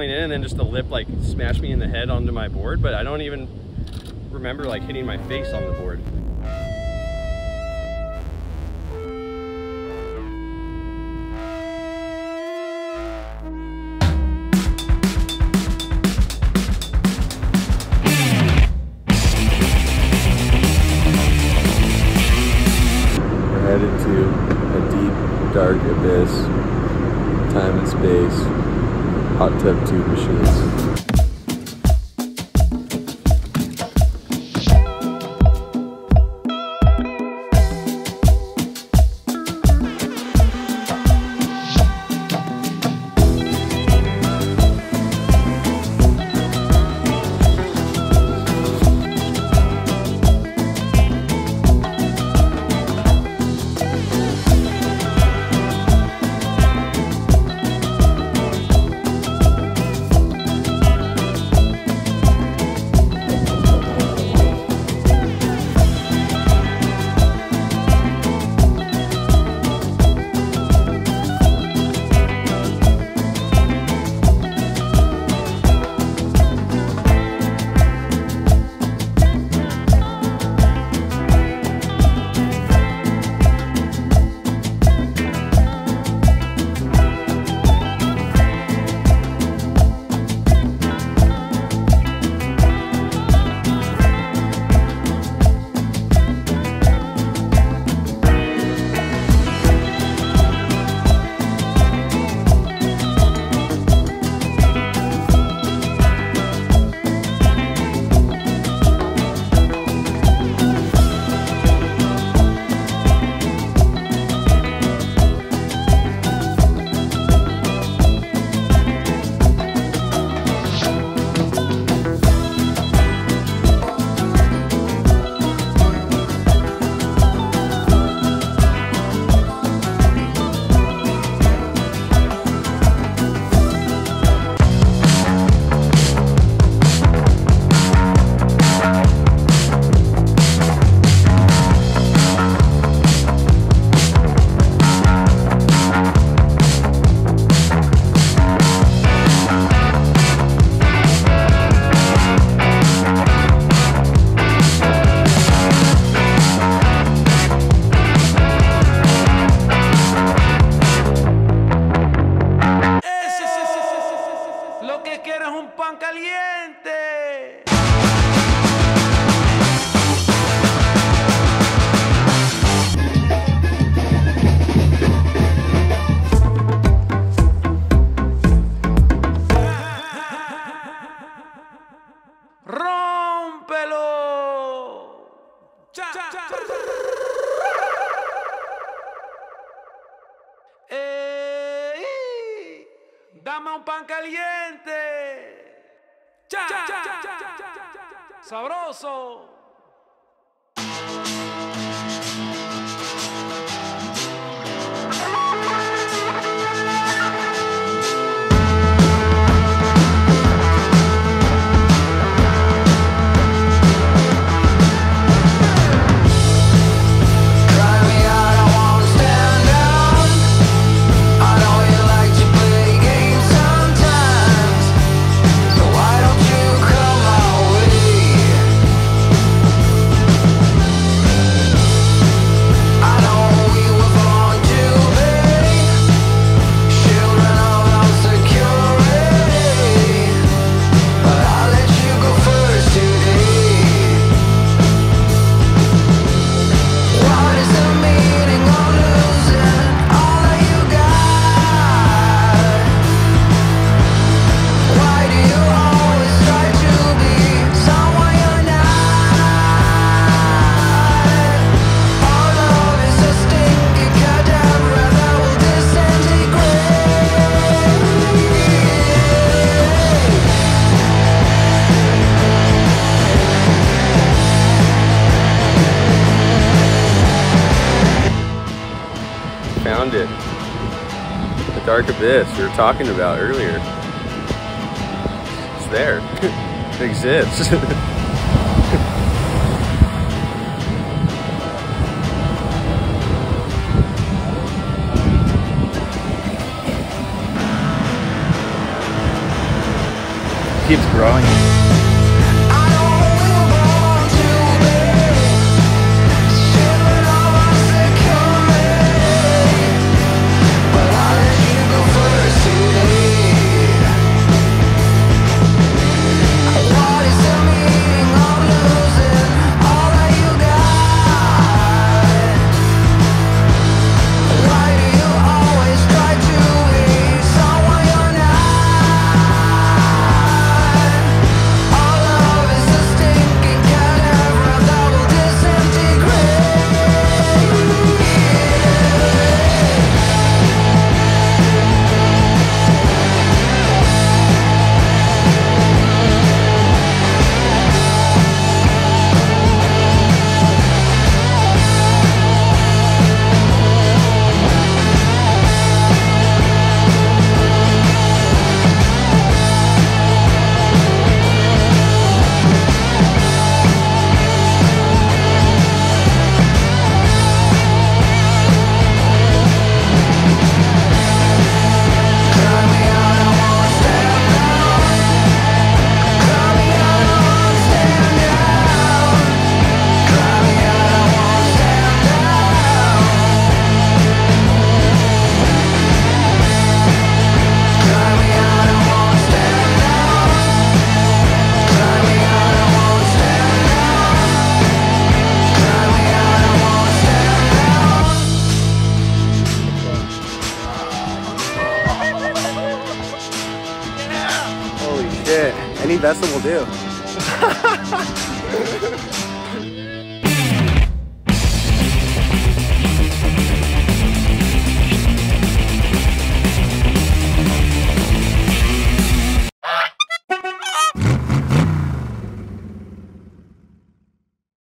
pulling in and then just the lip like smashed me in the head onto my board, but I don't even remember like hitting my face on the board. We're headed to a deep, dark abyss, time and space, hot tub tube machines. Pan caliente! ¡Cha! ¡Sabroso! It. The dark abyss we were talking about earlier. It's there. it exists. keeps growing. Vessel will do.